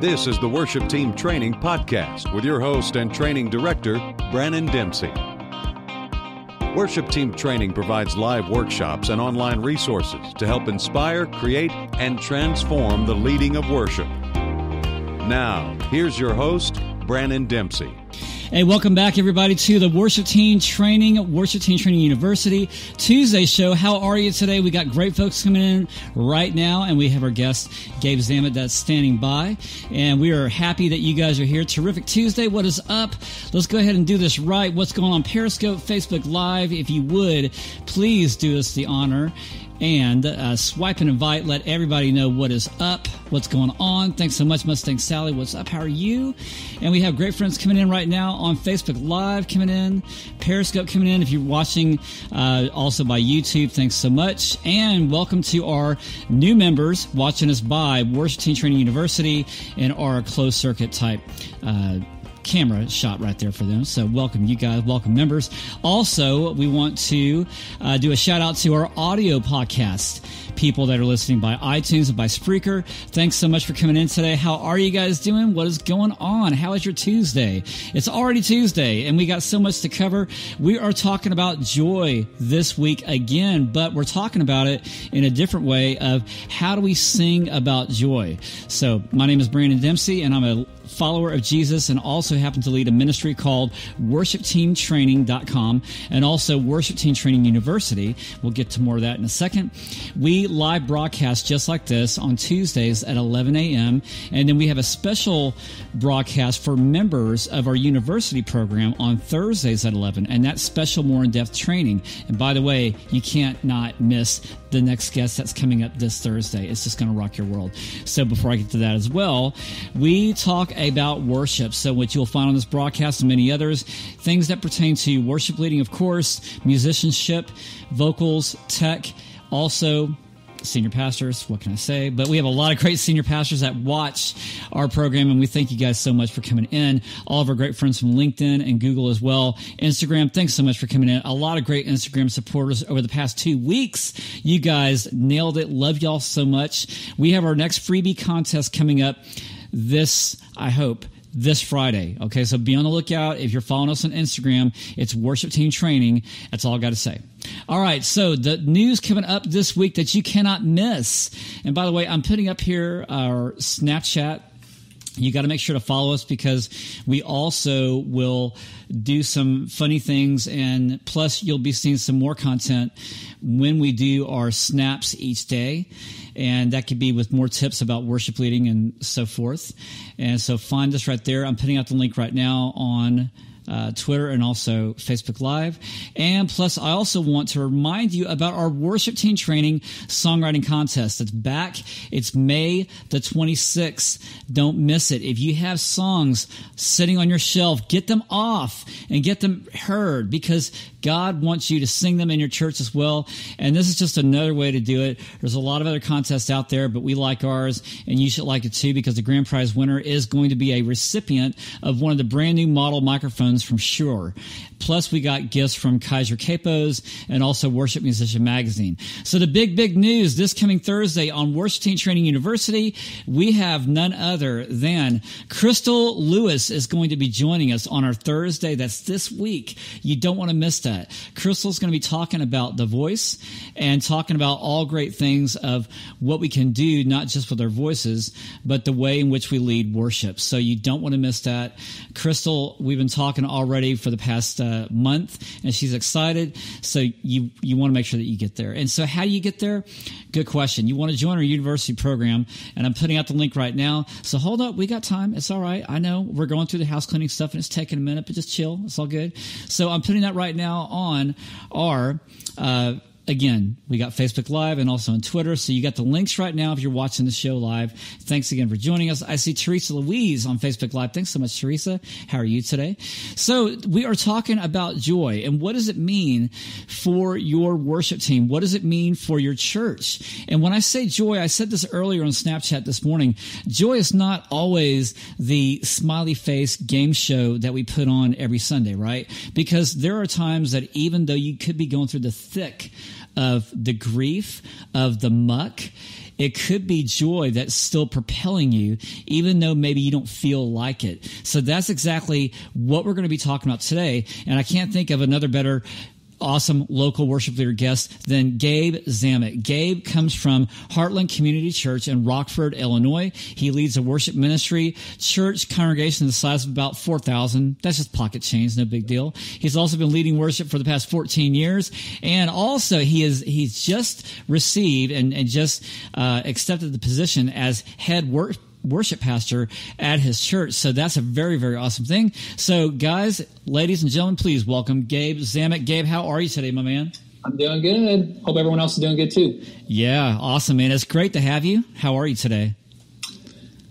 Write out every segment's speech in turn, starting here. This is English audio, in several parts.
This is the Worship Team Training Podcast with your host and training director, Branon Dempsey. Worship Team Training provides live workshops and online resources to help inspire, create, and transform the leading of worship. Now, here's your host, Branon Dempsey. Hey, welcome back, everybody, to the Worship Team Training, Worship Team Training University Tuesday show. How are you today? We got great folks coming in right now, and we have our guest, Gabe Zammit, that's standing by. And we are happy that you guys are here. Terrific Tuesday. What is up? Let's go ahead and do this right. What's going on? Periscope, Facebook Live. If you would, please do us the honor and uh, swipe and invite. Let everybody know what is up, what's going on. Thanks so much, Mustang Sally. What's up? How are you? And we have great friends coming in right now on Facebook Live, coming in, Periscope coming in. If you're watching uh, also by YouTube, thanks so much. And welcome to our new members watching us by Worship Team Training University and our closed circuit type. Uh, camera shot right there for them. So welcome you guys, welcome members. Also, we want to uh, do a shout out to our audio podcast people that are listening by iTunes and by Spreaker. Thanks so much for coming in today. How are you guys doing? What is going on? How is your Tuesday? It's already Tuesday and we got so much to cover. We are talking about joy this week again, but we're talking about it in a different way of how do we sing about joy? So my name is Branon Dempsey and I'm a follower of Jesus and also happen to lead a ministry called worshipteamtraining.com and also Worship Team Training University. We'll get to more of that in a second. We live broadcast just like this on Tuesdays at 11 a.m. And then we have a special broadcast for members of our university program on Thursdays at 11. And that's special more in-depth training. And by the way, you can't not miss the next guest that's coming up this Thursday. It's just going to rock your world. So before I get to that as well, we talk about worship. So what you'll find on this broadcast and many others, things that pertain to worship leading, of course, musicianship, vocals, tech, also senior pastors. What can I say? But we have a lot of great senior pastors that watch our program, and we thank you guys so much for coming in. All of our great friends from LinkedIn and Google as well. Instagram, thanks so much for coming in. A lot of great Instagram supporters over the past two weeks. You guys nailed it. Love y'all so much. We have our next freebie contest coming up this, I hope, this Friday. Okay, so be on the lookout. If you're following us on Instagram, it's Worship Team Training. That's all I got to say. All right, so the news coming up this week that you cannot miss. And by the way, I'm putting up here our Snapchat you got to make sure to follow us because we also will do some funny things and plus you'll be seeing some more content when we do our snaps each day. And that could be with more tips about worship leading and so forth. And so find us right there. I'm putting out the link right now on uh, Twitter and also Facebook Live. And plus, I also want to remind you about our worship team training songwriting contest. that's back. It's May the 26th. Don't miss it. If you have songs sitting on your shelf, get them off and get them heard because God wants you to sing them in your church as well. And this is just another way to do it. There's a lot of other contests out there, but we like ours and you should like it too because the grand prize winner is going to be a recipient of one of the brand new model microphones from Shure. Plus, we got gifts from Kyser Capos and also Worship Musician Magazine. So the big, big news this coming Thursday on Worship Team Training University, we have none other than Crystal Lewis is going to be joining us on our Thursday. That's this week. You don't want to miss that. Crystal's going to be talking about the voice and talking about all great things of what we can do, not just with our voices, but the way in which we lead worship. So you don't want to miss that. Crystal, we've been talking already for the past uh, month, and she's excited. So you you want to make sure that you get there. And so how do you get there? Good question. You want to join our university program, and I'm putting out the link right now. So hold up, we got time. It's all right. I know we're going through the house cleaning stuff, and it's taking a minute, but just chill. It's all good. So I'm putting that right now on our. Uh, again, we got Facebook Live and also on Twitter. So you got the links right now if you're watching the show live. Thanks again for joining us. I see Teresa Louise on Facebook Live. Thanks so much, Teresa. How are you today? So we are talking about joy and what does it mean for your worship team? What does it mean for your church? And when I say joy, I said this earlier on Snapchat this morning. Joy is not always the smiley face game show that we put on every Sunday, right? Because there are times that even though you could be going through the thick of the grief, of the muck. It could be joy that's still propelling you, even though maybe you don't feel like it. So that's exactly what we're going to be talking about today. And I can't think of another better awesome local worship leader guest than Gabe Zammit. Gabe comes from Heartland Community Church in Rockford, Illinois. He leads a worship ministry church congregation the size of about 4,000. That's just pocket change, no big deal. He's also been leading worship for the past 14 years. And also he is, he's just received and, and just uh, accepted the position as head work worship pastor at his church. So that's a very, very awesome thing. So, guys, ladies and gentlemen, please welcome Gabe Zammit. Gabe, how are you today, my man? I'm doing good. Hope everyone else is doing good too. Yeah, awesome, man. It's great to have you. How are you today?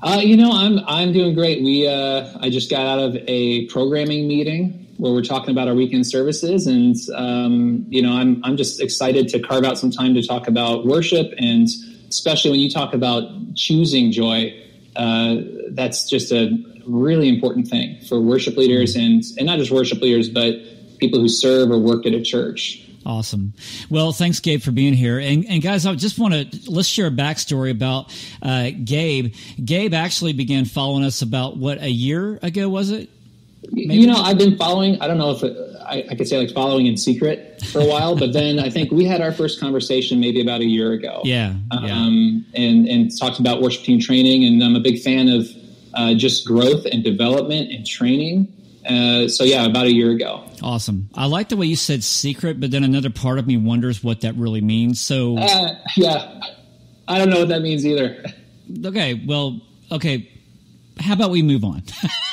Uh, you know, I'm I'm doing great. We uh, I just got out of a programming meeting where we're talking about our weekend services, and um, you know, I'm I'm just excited to carve out some time to talk about worship, and especially when you talk about choosing joy uh, that's just a really important thing for worship leaders and, and not just worship leaders, but people who serve or work at a church. Awesome. Well, thanks, Gabe, for being here. And, and guys, I just want to let's share a backstory about uh, Gabe. Gabe actually began following us about what a year ago was it? Maybe? You know, I've been following. I don't know if it, I, I, could say like following in secret for a while, but then I think we had our first conversation maybe about a year ago. Yeah, um, and and talked about worship team training, and I'm a big fan of uh, just growth and development and training. Uh, so yeah, about a year ago. Awesome. I like the way you said secret, but then another part of me wonders what that really means. So uh, yeah, I don't know what that means either. Okay, well, okay how about we move on?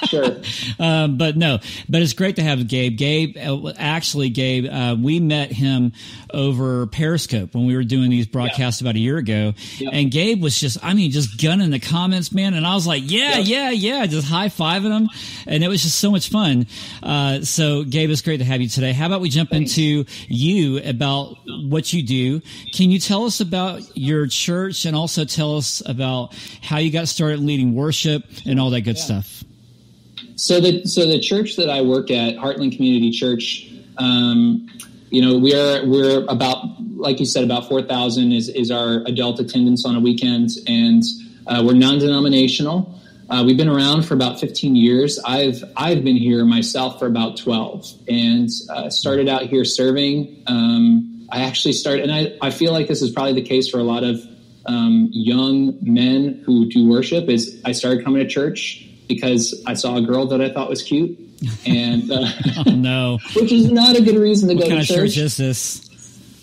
sure. um, but no, but it's great to have Gabe. Gabe, uh, actually, Gabe, uh, we met him over Periscope when we were doing these broadcasts yeah. about a year ago. Yeah. And Gabe was just, I mean, just gunning the comments, man. And I was like, yeah, yeah, yeah, yeah just high fiving them. And it was just so much fun. Uh, so, Gabe, it's great to have you today. How about we jump Thanks. into you about what you do? Can you tell us about your church and also tell us about how you got started leading worship and all that good yeah. stuff? So the so the church that I work at, Heartland Community Church, um, you know, we're we're about like you said, about four thousand is is our adult attendance on a weekend, and uh, we're non-denominational. Uh, we've been around for about 15 years. I've I've been here myself for about 12, and uh, started out here serving. Um, I actually started, and I, I feel like this is probably the case for a lot of um, young men who do worship. Is I started coming to church because I saw a girl that I thought was cute, and uh, oh, no, which is not a good reason to what go kind to of church. church is this?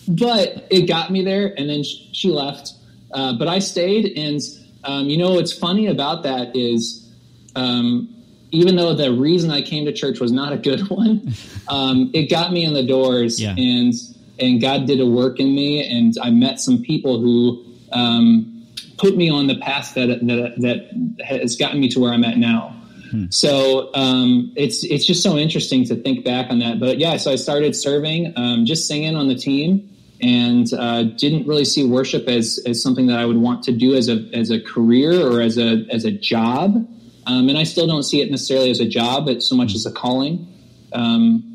But it got me there, and then she left. Uh, but I stayed, and um, you know what's funny about that is, um, even though the reason I came to church was not a good one, um, it got me in the doors, yeah. and and God did a work in me, and I met some people who um, put me on the path that that that has gotten me to where I'm at now. Hmm. So um, it's it's just so interesting to think back on that. But yeah, so I started serving, um, just singing on the team, and uh, didn't really see worship as as something that I would want to do as a as a career or as a as a job. Um, and I still don't see it necessarily as a job, but so much as a calling. Um,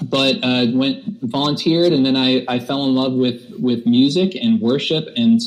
but uh, went volunteered, and then I, I fell in love with with music and worship and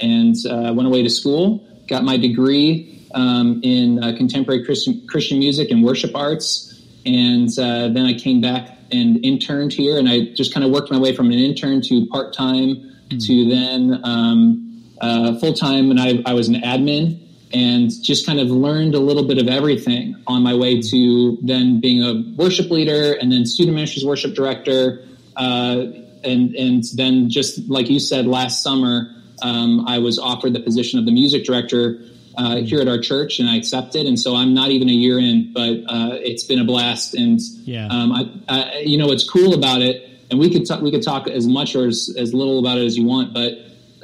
and uh, went away to school, got my degree um, in uh, contemporary Christian, Christian music and worship arts, and uh, then I came back and interned here, and I just kind of worked my way from an intern to part time mm-hmm. to then um, uh, full time, and I, I was an admin and just kind of learned a little bit of everything on my way to then being a worship leader and then student ministries worship director. Uh, and, and then just like you said last summer, um, I was offered the position of the music director uh, here at our church, and I accepted. And so I'm not even a year in, but uh, it's been a blast. And yeah. um, I, I, you know, what's cool about it, and we could talk, we could talk as much or as, as little about it as you want, but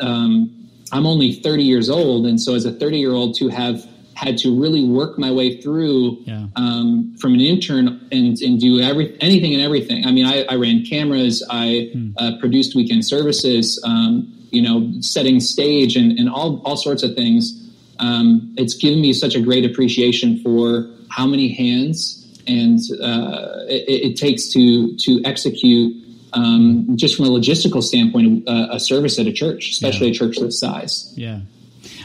um, I'm only 30 years old, and so as a 30 year old to have had to really work my way through yeah. um, from an intern and, and do every anything and everything. I mean, I, I ran cameras, I hmm. uh, produced weekend services. Um, you know, setting stage and, and all, all sorts of things. Um, it's given me such a great appreciation for how many hands and uh, it, it, takes to to execute um, just from a logistical standpoint, uh, a service at a church, especially Yeah. a church this size. Yeah.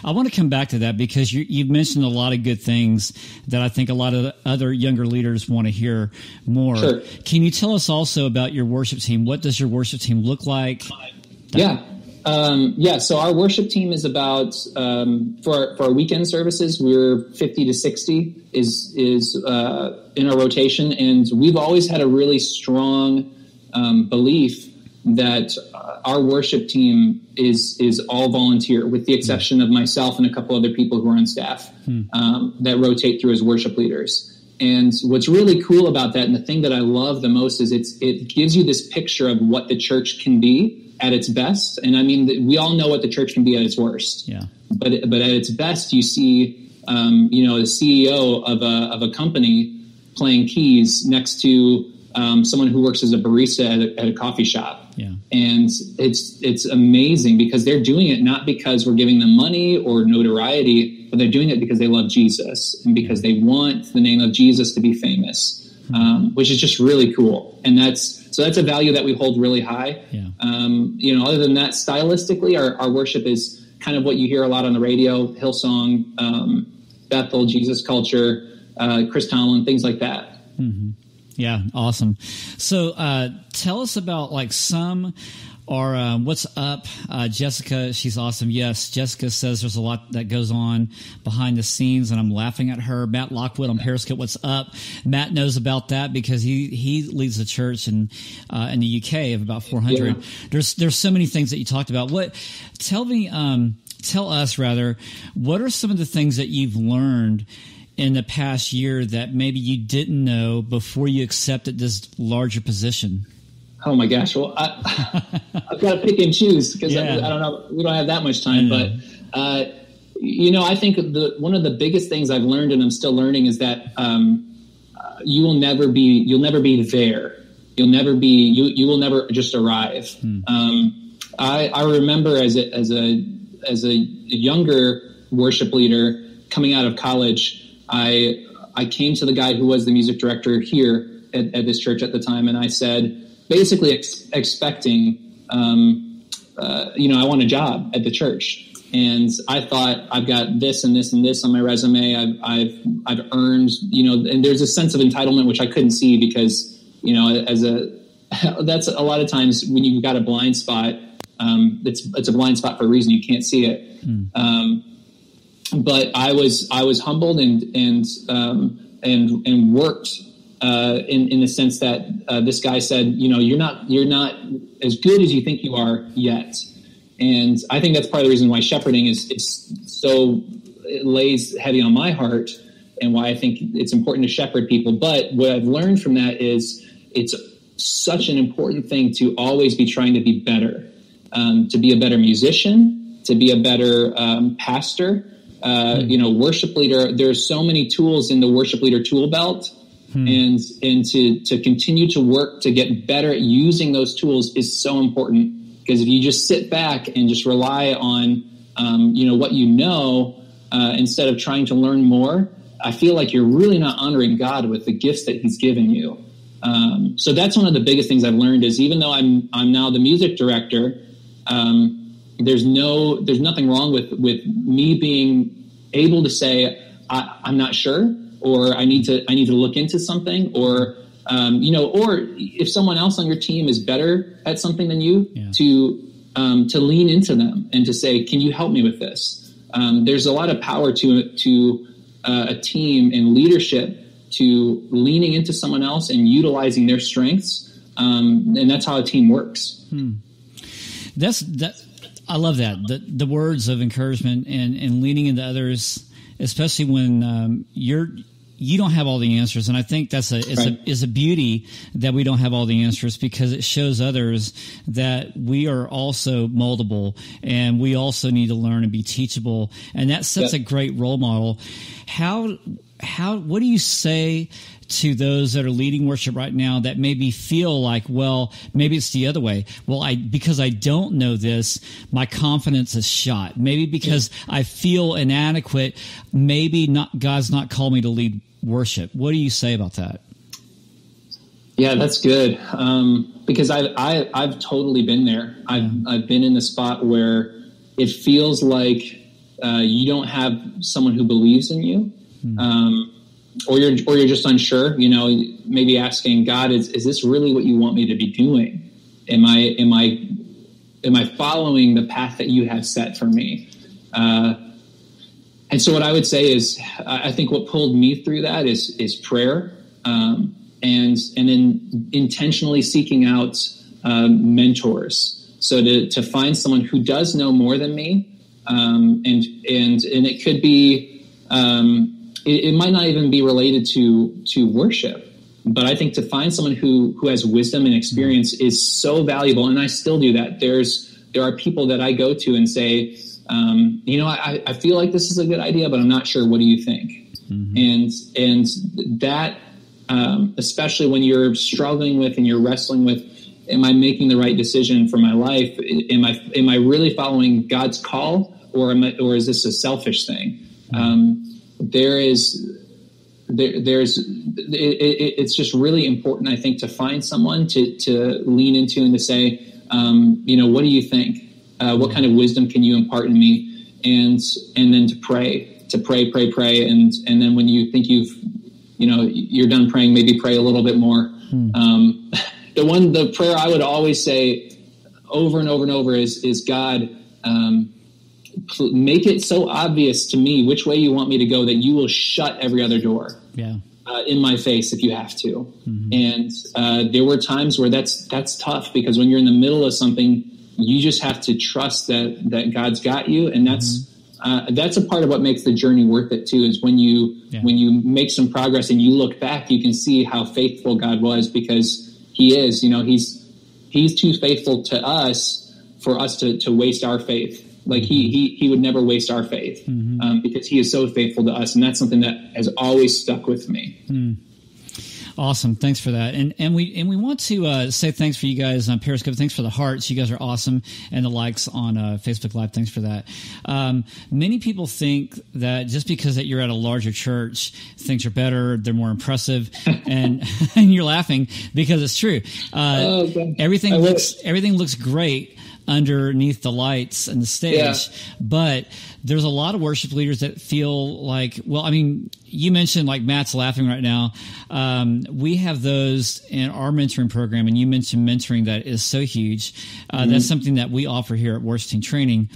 I want to come back to that because you, you've mentioned a lot of good things that I think a lot of other younger leaders want to hear more. Sure. Can you tell us also about your worship team? What does your worship team look like? Yeah. Um, yeah. So our worship team is about um, for our, for our weekend services. We're fifty to sixty is is uh, in our rotation, and we've always had a really strong um, belief that uh, our worship team is is all volunteer, with the exception of myself and a couple other people who are on staff um, that rotate through as worship leaders. And what's really cool about that, and the thing that I love the most, is it's it gives you this picture of what the church can be at its best. And I mean, we all know what the church can be at its worst. Yeah. But but at its best, you see, um, you know, the CEO of a of a company playing keys next to um, someone who works as a barista at a, at a coffee shop. Yeah. And it's it's amazing because they're doing it not because we're giving them money or notoriety, but they're doing it because they love Jesus and because they want the name of Jesus to be famous, um, which is just really cool. And that's so that's a value that we hold really high. Yeah. Um, you know, other than that, stylistically, our, our worship is kind of what you hear a lot on the radio: Hillsong, um, Bethel, Jesus Culture, uh, Chris Tomlin, things like that. Yeah, awesome. So, uh, tell us about like some or uh, what's up. Uh, Jessica, she's awesome. Yes, Jessica says there's a lot that goes on behind the scenes, and I'm laughing at her. Matt Lockwood on Periscope, what's up? Matt knows about that because he he leads a church in uh, in the UK of about 400. Yeah. There's there's so many things that you talked about. What? Tell me. Um, tell us rather. What are some of the things that you've learned? In the past year that maybe you didn't know before you accepted this larger position? Oh my gosh! Well, I, I've got to pick and choose because Yeah. I, I don't know. We don't have that much time, but uh, you know, I think the one of the biggest things I've learned and I'm still learning is that um, uh, you will never be you'll never be there. You'll never be you. You will never just arrive. Um, I, I remember as a as a as a younger worship leader coming out of college, I I came to the guy who was the music director here at, at this church at the time, and I said, basically ex- expecting, um, uh, you know, I want a job at the church, and I thought I've got this and this and this on my resume. I've I've I've earned, you know, and there's a sense of entitlement which I couldn't see because, you know, as a that's a lot of times when you've got a blind spot. Um, it's it's a blind spot for a reason. You can't see it. Um, but I was I was humbled and and um, and and worked uh, in in the sense that uh, this guy said, you know, you're not you're not as good as you think you are yet, and I think that's part of the reason why shepherding is is so it lays heavy on my heart and why I think it's important to shepherd people. But what I've learned from that is it's such an important thing to always be trying to be better, um, to be a better musician, to be a better um, pastor, uh, you know, worship leader. There's so many tools in the worship leader tool belt, and and to to continue to work to get better at using those tools is so important because if you just sit back and just rely on um, you know what you know uh, instead of trying to learn more, I feel like you're really not honoring God with the gifts that He's given you. Um, so that's one of the biggest things I've learned is even though I'm I'm now the music director, um, there's no there's nothing wrong with with me being able to say I, I'm not sure or I need to I need to look into something or um, you know or if someone else on your team is better at something than you Yeah. to um, to lean into them and to say can you help me with this um, there's a lot of power to to uh, a team and leadership to leaning into someone else and utilizing their strengths um, and that's how a team works That's that. I love that the the words of encouragement and and leaning into others, especially when um, you're you don't have all the answers, and I think that's a is Right. a is a beauty that we don't have all the answers because it shows others that we are also moldable and we also need to learn and be teachable, and that sets Yep. a great role model. How how what do you say to those that are leading worship right now that maybe feel like well maybe it's the other way well i because i don't know this my confidence is shot maybe because i feel inadequate maybe not god's not called me to lead worship what do you say about that Yeah, that's good. Um, because I, I, I've totally been there. I've. I've been in the spot where it feels like uh, you don't have someone who believes in you. Mm. Um, or you're, or you're just unsure, you know, maybe asking God, is, is this really what you want me to be doing? Am I, am I, am I following the path that you have set for me? Uh, and so what I would say is, I think what pulled me through that is, is prayer. Um, and and then intentionally seeking out um, mentors. So to, to find someone who does know more than me, um, and and and it could be um, it, it, might not even be related to to worship, but I think to find someone who who has wisdom and experience is so valuable. And I still do that. There's there are people that I go to and say, um, you know, I, I feel like this is a good idea, but I'm not sure. What do you think? Mm-hmm. And and that um, especially when you're struggling with and you're wrestling with am i making the right decision for my life am i am i really following god's call or am I, or is this a selfish thing um, there is there, there's it, it, it's just really important i think to find someone to to lean into and to say um, you know what do you think? Uh, what kind of wisdom can you impart in me? And and then to pray to pray pray pray. And and then when you think you've you know you're done praying maybe pray a little bit more. Hmm. um, the one the prayer i would always say over and over and over is is god um, make it so obvious to me which way you want me to go that you will shut every other door yeah uh, in my face if you have to mm-hmm. and uh, there were times where that's that's tough because when you're in the middle of something you just have to trust that that god's got you and that's mm-hmm uh, that's a part of what makes the journey worth it too. Is when you yeah. when you make some progress and you look back, you can see how faithful God was because He is. You know, He's He's too faithful to us for us to to waste our faith. Like he he he would never waste our faith mm-hmm. um, because He is so faithful to us, and that's something that has always stuck with me. Mm. Awesome. Thanks for that. And and we and we want to uh, say thanks for you guys on Periscope. Thanks for the hearts. You guys are awesome. And the likes on uh, Facebook Live. Thanks for that. Um, many people think that just because that you're at a larger church, things are better, they're more impressive, and and you're laughing because it's true. Uh, oh, okay. Everything looks everything looks great underneath the lights and the stage. Yeah. But there's a lot of worship leaders that feel like, well, I mean, you mentioned like Matt's laughing right now. Um, we have those in our mentoring program, and you mentioned mentoring that is so huge. Uh, mm-hmm. That's something that we offer here at Team Training.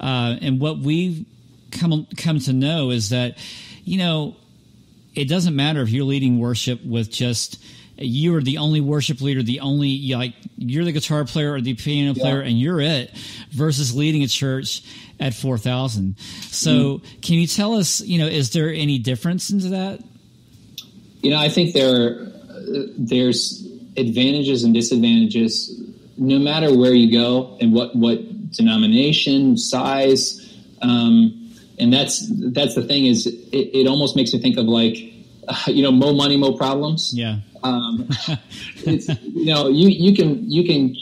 Uh, and what we've come come to know is that, you know, it doesn't matter if you're leading worship with just you are the only worship leader, the only like you're the guitar player or the piano player, yeah. and you're it. Versus leading a church at four thousand. So, mm. can you tell us, you know, is there any difference into that? You know, I think there there's advantages and disadvantages no matter where you go and what what denomination size. Um, and that's that's the thing is it, it almost makes me think of like uh, you know more money more problems yeah um, it's, you know, you you can you can.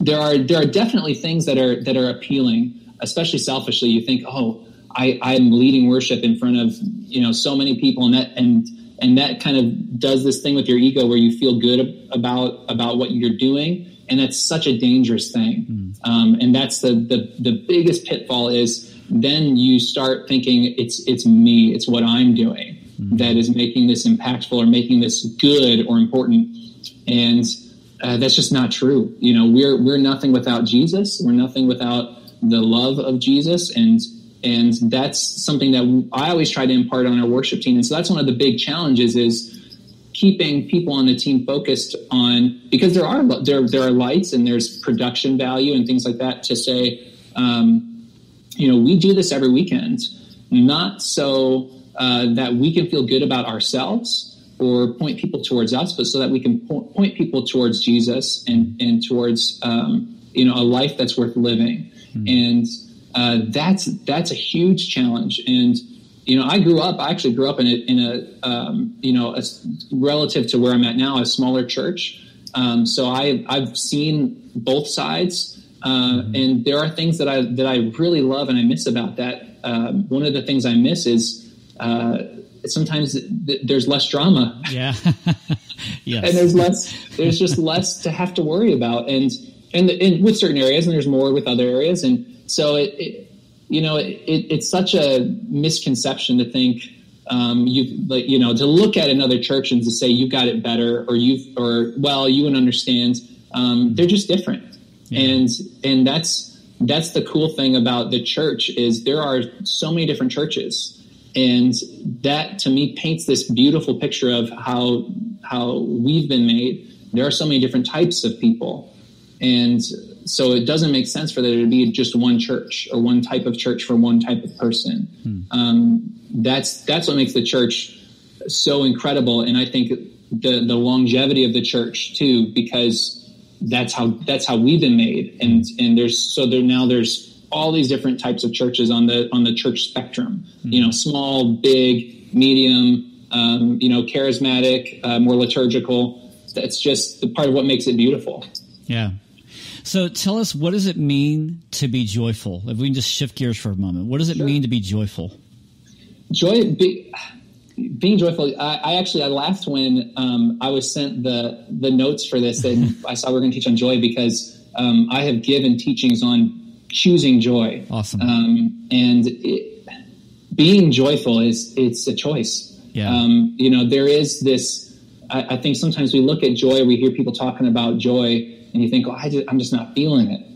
There are there are definitely things that are that are appealing, especially selfishly. You think, oh, I I'm leading worship in front of you know so many people, and that and and that kind of does this thing with your ego where you feel good about about what you're doing, and that's such a dangerous thing. Mm. Um, and that's the, the the biggest pitfall is then you start thinking it's it's me, it's what I'm doing mm-hmm. that is making this impactful or making this good or important. And uh, that's just not true. You know, we're we're nothing without Jesus. We're nothing without the love of Jesus, and and that's something that I always try to impart on our worship team. And so that's one of the big challenges is keeping people on the team focused on because there are there there are lights and there's production value and things like that to say, um, you know, we do this every weekend, not so uh, that we can feel good about ourselves or point people towards us, but so that we can po- point people towards Jesus and and towards um, you know a life that's worth living. Mm-hmm. And uh, that's that's a huge challenge. And you know, I grew up. I actually grew up in a in a um, you know a, relative to where I'm at now, a smaller church. Um, so I I've seen both sides, uh, mm-hmm. and there are things that I that I really love and I miss about that. Uh, one of the things I miss is uh, sometimes th- there's less drama. Yeah. yes. And there's less, there's just less to have to worry about. And, and, and with certain areas and there's more with other areas. And so it, it you know, it, it's such a misconception to think, um, you like, you know, to look at another church and to say you got it better or you, or, well, you wouldn't understand. Um, they're just different. Yeah. And, and that's, that's the cool thing about the church is there are so many different churches and that to me paints this beautiful picture of how how we've been made there are so many different types of people and so it doesn't make sense for there to be just one church or one type of church for one type of person hmm. um, that's that's what makes the church so incredible and i think the the longevity of the church too because that's how that's how we've been made and and there's so there now there's all these different types of churches on the on the church spectrum. Mm-hmm. You know, small, big, medium, um, you know, charismatic, uh, more liturgical. That's just the part of what makes it beautiful. Yeah. So tell us, what does it mean to be joyful? If we can just shift gears for a moment, what does it sure. mean to be joyful? Joy, be, being joyful. I, I, actually I laughed when um, I was sent the the notes for this, and I saw we are going to teach on joy because um, I have given teachings on choosing joy. Awesome. Um, and it, being joyful is it's a choice. Yeah. Um, you know, there is this. I, I, think sometimes we look at joy, we hear people talking about joy, and you think, "Oh, I just, I'm just not feeling it.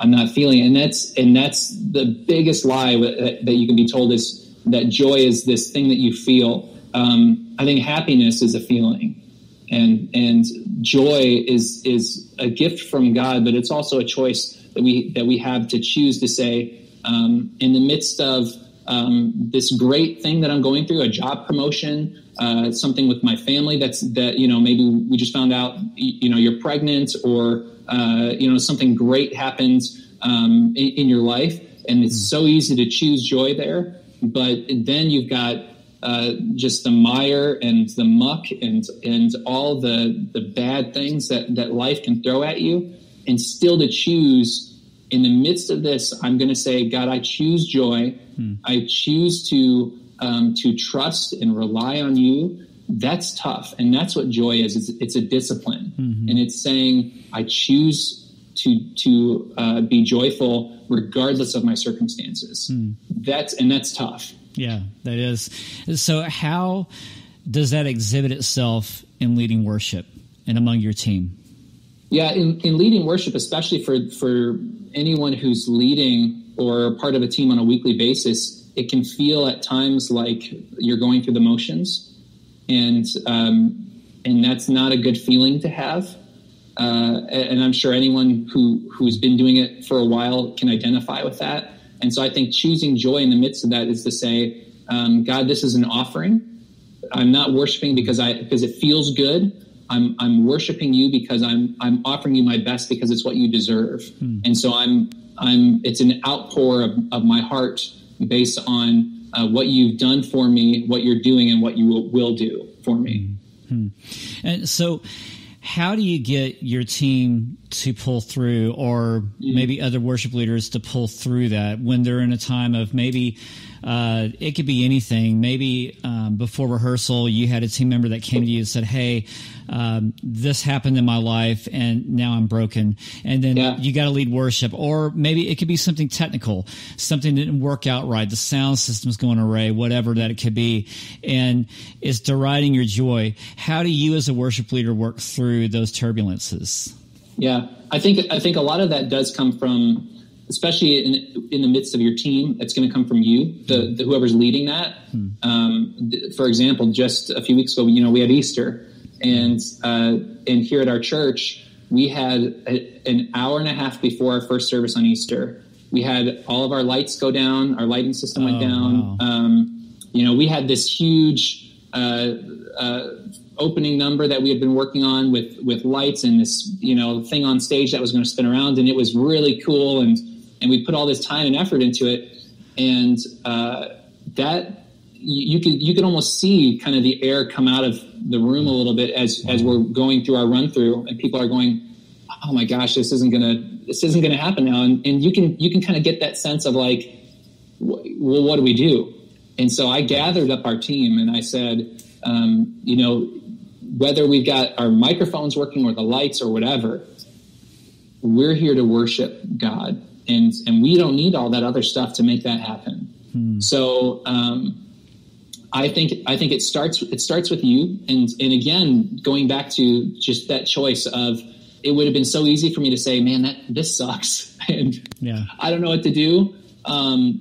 I'm not feeling." It. And that's and that's the biggest lie that, you can be told is that joy is this thing that you feel. Um, I think happiness is a feeling, and and joy is is a gift from God, but it's also a choice that we that we have to choose to say um, in the midst of um, this great thing that I'm going through, a job promotion, uh, something with my family that's that you know maybe we just found out you know you're pregnant or uh, you know something great happens um, in, in, your life, and it's so easy to choose joy there. But then you've got uh, just the mire and the muck and and all the the bad things that that life can throw at you and still to choose in the midst of this, I'm going to say, God, I choose joy. Hmm. I choose to um, to trust and rely on you. That's tough, and that's what joy is. It's, it's a discipline, mm-hmm. and it's saying I choose to to uh, be joyful regardless of my circumstances. Hmm. That's and that's tough. Yeah, that is. So, how does that exhibit itself in leading worship and among your team? Yeah, in, in leading worship, especially for for anyone who's leading or part of a team on a weekly basis, it can feel at times like you're going through the motions, and um, and that's not a good feeling to have. Uh, and I'm sure anyone who who's been doing it for a while can identify with that. And so I think choosing joy in the midst of that is to say, um, God, this is an offering. I'm not worshiping because I because it feels good. I'm I'm worshiping you because I'm I'm offering you my best because it's what you deserve. Hmm. And so I'm I'm it's an outpour of, of my heart based on uh, what you've done for me, what you're doing, and what you will, will do for me. Hmm. And so, how do you get your team to pull through, or mm-hmm. maybe other worship leaders to pull through that when they're in a time of maybe uh, it could be anything. Maybe um, before rehearsal, you had a team member that came to you and said, "Hey, um, this happened in my life, and now I'm broken." And then yeah. you got to lead worship, or maybe it could be something technical, something didn't work out right, the sound system's going array, whatever that it could be, and it's deriding your joy. How do you, as a worship leader, work through those turbulences? Yeah, I think I think a lot of that does come from especially in, in the midst of your team, it's going to come from you, the, the whoever's leading that. Hmm. Um, for example, just a few weeks ago, you know, we had Easter, and uh, and here at our church, we had a, an hour and a half before our first service on Easter. We had all of our lights go down, our lighting system went oh, down. Wow. Um, you know, we had this huge uh, uh, opening number that we had been working on with with lights and this you know thing on stage that was going to spin around, and it was really cool and and we put all this time and effort into it, and uh, that you, could you could almost see kind of the air come out of the room a little bit as as we're going through our run through, and people are going, "Oh my gosh, this isn't gonna this isn't gonna happen now," and and you can you can kind of get that sense of like, well, what do we do? And so I gathered up our team and I said, um, you know, whether we've got our microphones working or the lights or whatever, we're here to worship God. And, and we don't need all that other stuff to make that happen. Hmm. So, um, I think I think it starts it starts with you and and again going back to just that choice of it would have been so easy for me to say man that this sucks and yeah I don't know what to do um,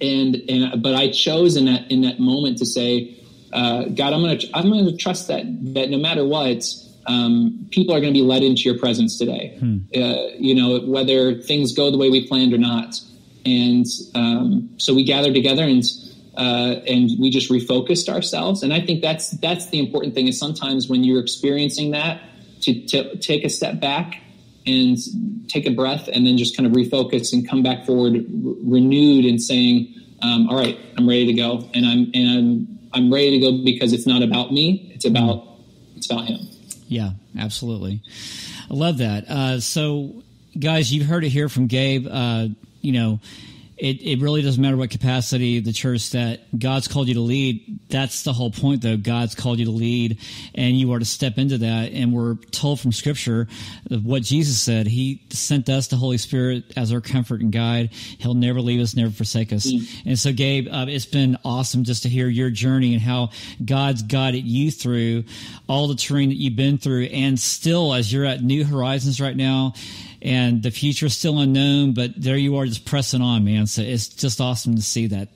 and and but I chose in that in that moment to say uh, God I'm gonna I'm gonna trust that that no matter what um, people are going to be led into your presence today hmm. uh, you know whether things go the way we planned or not and um, so we gathered together and uh, and we just refocused ourselves. And I think that's that's the important thing is sometimes when you're experiencing that to, to take a step back and take a breath and then just kind of refocus and come back forward renewed and saying, um, all right, I'm ready to go. And I'm, and I'm, I'm ready to go because it's not about me. It's about, it's about him. Yeah, absolutely. I love that. Uh, so guys, you've heard it here from Gabe. Uh, you know, it, it really doesn't matter what capacity the church that God's called you to lead. That's the whole point, though. God's called you to lead, and you are to step into that. And we're told from Scripture what Jesus said. He sent us the Holy Spirit as our comfort and guide. He'll never leave us, never forsake us. Mm. And so, Gabe, uh, it's been awesome just to hear your journey and how God's guided you through all the terrain that you've been through, and still as you're at New Horizons right now and the future is still unknown, but there you are just pressing on, man. So it's just awesome to see that.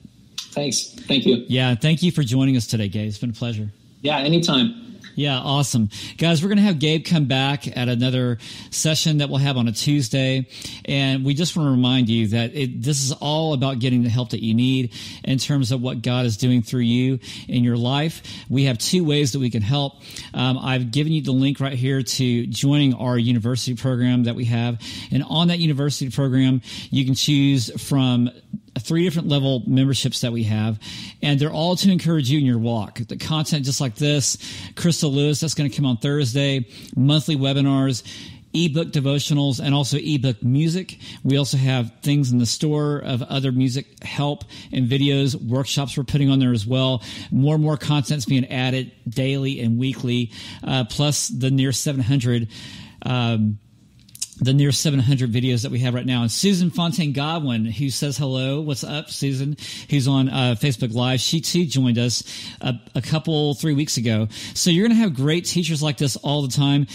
Thanks. Thank you. Yeah. Thank you for joining us today, Gabe. It's been a pleasure. Yeah. Anytime. Yeah, awesome. Guys, we're going to have Gabe come back at another session that we'll have on a Tuesday. And we just want to remind you that it, this is all about getting the help that you need in terms of what God is doing through you in your life. We have two ways that we can help. Um, I've given you the link right here to joining our university program that we have. And on that university program, you can choose from three different level memberships that we have, and they're all to encourage you in your walk. The content just like this, Crystal Lewis, that's going to come on Thursday, monthly webinars, ebook devotionals, and also ebook music. We also have things in the store of other music help and videos, workshops we're putting on there as well. More and more content's being added daily and weekly, uh, plus the near 700 um, the near 700 videos that we have right now. And Susan Fontaine Godwin, who says hello, what's up, Susan, who's on uh, Facebook Live, she too joined us a, a couple, three weeks ago. So you're going to have great teachers like this all the time.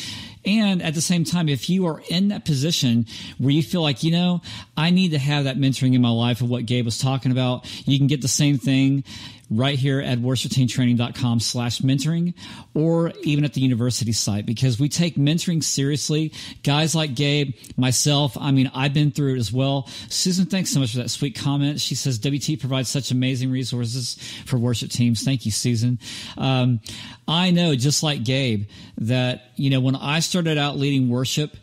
And at the same time, if you are in that position where you feel like, you know, I need to have that mentoring in my life of what Gabe was talking about, you can get the same thing right here at worshipteamtraining.com slash mentoring or even at the university site because we take mentoring seriously. Guys like Gabe, myself, I mean, I've been through it as well. Susan, thanks so much for that sweet comment. She says WT provides such amazing resources for worship teams. Thank you, Susan. Um, I know, just like Gabe, that, you know, when I started out leading worship,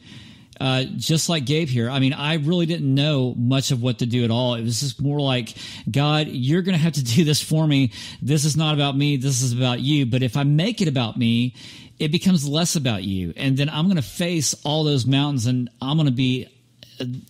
uh, just like Gabe here. I mean, I really didn't know much of what to do at all. It was just more like, God, you're going to have to do this for me. This is not about me. This is about you. But if I make it about me, it becomes less about you. And then I'm going to face all those mountains and I'm going to be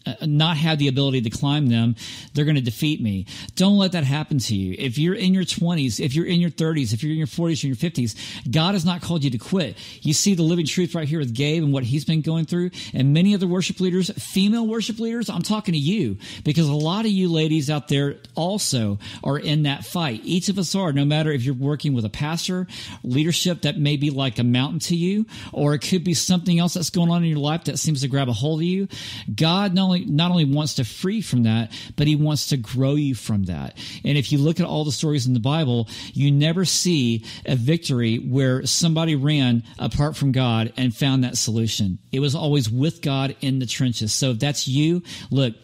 Uh, not have the ability to climb them, they're going to defeat me. Don't let that happen to you. If you're in your 20s, if you're in your 30s, if you're in your 40s or your 50s, God has not called you to quit. You see the living truth right here with Gabe and what he's been going through, and many other worship leaders, female worship leaders. I'm talking to you because a lot of you ladies out there also are in that fight. Each of us are, no matter if you're working with a pastor, leadership that may be like a mountain to you, or it could be something else that's going on in your life that seems to grab a hold of you. God God not only not only wants to free from that, but He wants to grow you from that. And if you look at all the stories in the Bible, you never see a victory where somebody ran apart from God and found that solution. It was always with God in the trenches. So if that's you, look,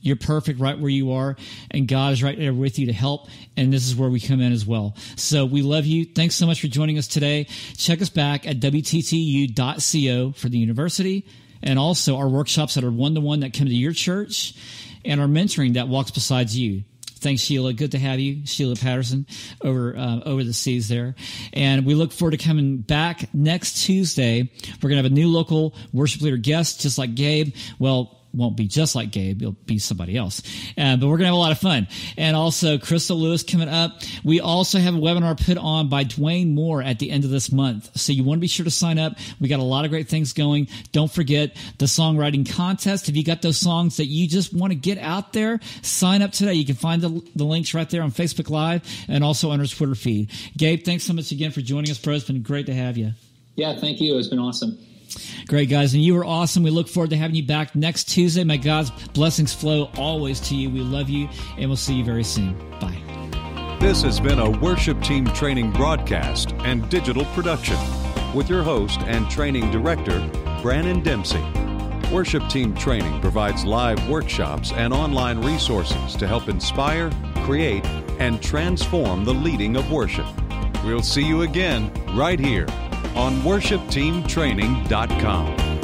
you're perfect right where you are, and God is right there with you to help. And this is where we come in as well. So we love you. Thanks so much for joining us today. Check us back at WTTU.co for the university and also our workshops that are one to one that come to your church, and our mentoring that walks beside you. Thanks, Sheila. Good to have you, Sheila Patterson, over uh, over the seas there. And we look forward to coming back next Tuesday. We're gonna have a new local worship leader guest, just like Gabe. Well, won't be just like Gabe. You'll be somebody else. Uh, but we're going to have a lot of fun. And also, Crystal Lewis coming up. We also have a webinar put on by Dwayne Moore at the end of this month. So you want to be sure to sign up. We got a lot of great things going. Don't forget the songwriting contest. If you got those songs that you just want to get out there, sign up today. You can find the, the links right there on Facebook Live and also on our Twitter feed. Gabe, thanks so much again for joining us, bro. It's been great to have you. Yeah, thank you. It's been awesome. Great, guys. And you were awesome. We look forward to having you back next Tuesday. May God's blessings flow always to you. We love you, and we'll see you very soon. Bye. This has been a worship team training broadcast and digital production with your host and training director, Branon Dempsey. Worship Team Training provides live workshops and online resources to help inspire, create, and transform the leading of worship. We'll see you again right here on worshipteamtraining.com.